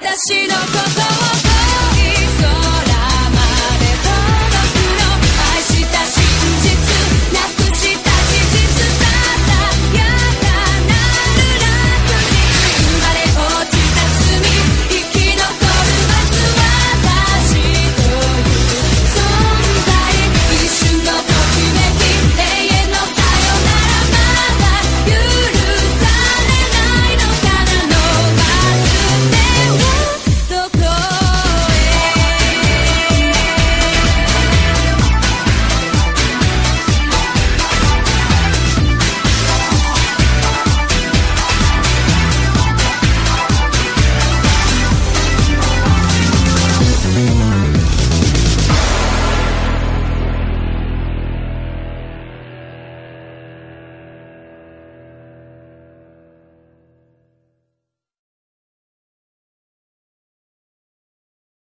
私のことを